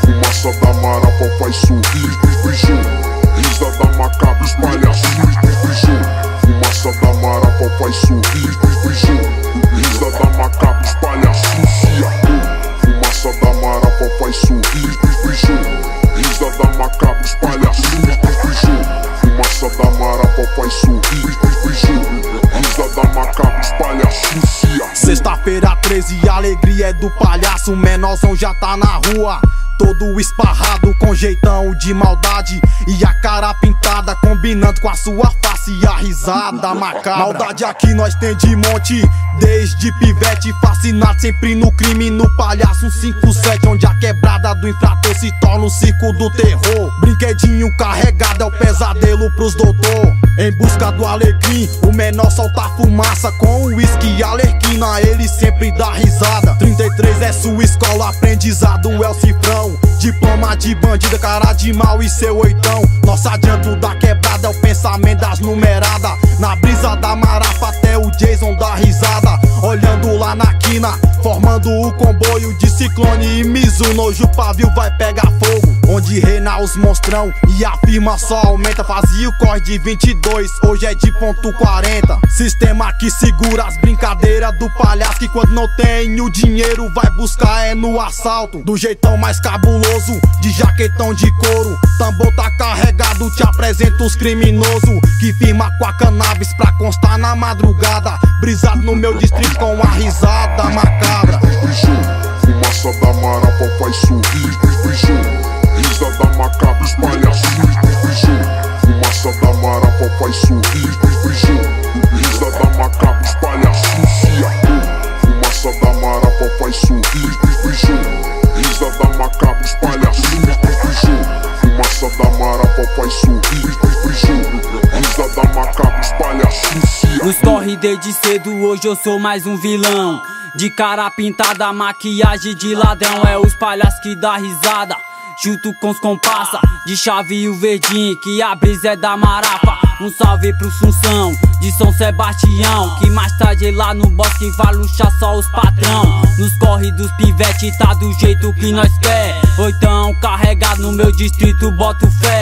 Fumaça da marapa faz sorrir Risa da macabra espalha Fumaça da marapa faz sorrir é do palhaço, menorzão já tá na rua. Todo esparrado com jeitão de maldade. E a cara pintada combinando com a sua face. E a risada macabra. Maldade aqui nós tem de monte. Desde pivete fascinado sempre no crime. No palhaço 157 Onde a quebrada do infrator se torna o circo do terror. Brinquedinho carregado é o pesadelo pros doutor Em busca do alecrim O menor solta fumaça com uísque e alerquina. Ele sempre dá risada. 33 é sua escola, aprendizado é o cifrão. Diploma de bandida, cara de mal e seu oitão. Nosso adianto da quebrada é o pensamento das numeradas. Na brisa da marafa até o Jason dá risada Olhando lá na quina, formando o comboio de Ciclone e Mizuno Hoje o pavio vai pegar fogo Onde reina os monstrão e a firma só aumenta Fazia o corre de 22, hoje é de ponto 40 Sistema que segura as brincadeiras do palhaço Que quando não tem o dinheiro vai buscar é no assalto. Do jeitão mais cabuloso, de jaquetão de couro Tambor tá carregado, te apresento os criminosos Que firma com a cannabis pra constar na madrugada. Brisado no meu distrito com a risada macabra. Fumaça da marapa faz sorrir Risa da da marapa faz sorrir Risa da macabra espalha Nos corre desde cedo, hoje eu sou mais um vilão. De cara pintada, maquiagem de ladrão. É os palhaços que dá risada Junto com os compassa De chave e o verdinho Que a brisa é da marafa. Um salve pro Sunção De São Sebastião. Que mais tarde lá no bosque vai luxar só os patrão. Nos corre dos pivete tá do jeito que nós quer. Oitão carregado no meu distrito boto fé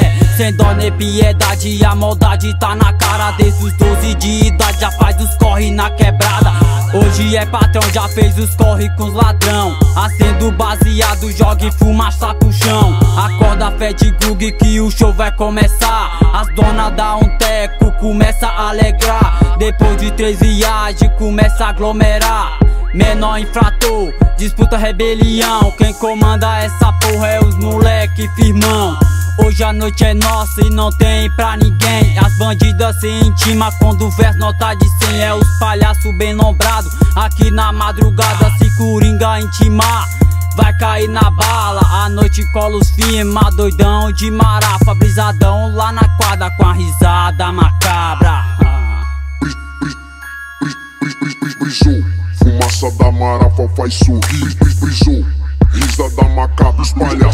Sem dó nem piedade A maldade tá na cara Desde os 12 de idade Já faz os corre na quebrada. Hoje é patrão, já fez os corre com os ladrão. Acendo baseado, joga e fumaça pro chão. Acorda fé de Gug que o show vai começar. As donas dá um teco, começa a alegrar. Depois de três viagens, começa a aglomerar. Menor infrator, disputa rebelião. Quem comanda essa porra é os moleque firmão Hoje a noite é nossa e não tem pra ninguém. As bandidas se intima quando o verso nota de 100 É os palhaços bem nombrados Aqui na madrugada. Se coringa intimar Vai cair na bala, a noite cola os firma Doidão de marafa, brisadão lá na quadra Com a risada macabra. Brisou, fumaça da marafa faz sorrir. Brisou, risa da macabra espalha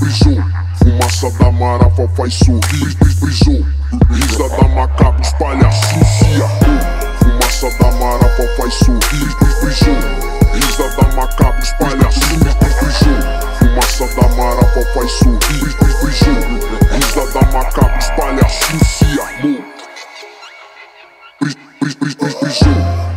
Brisou Fumaça da marafa faz sorrir, brisou. Risa da macabra espalha. Sucia. Fumaça da marafa faz sorrir, brisou. Risa da macabra espalha. Brisou. Fumaça da marafa faz sorrir, brisou. Risa da macabra espalha. Sucia. Brisou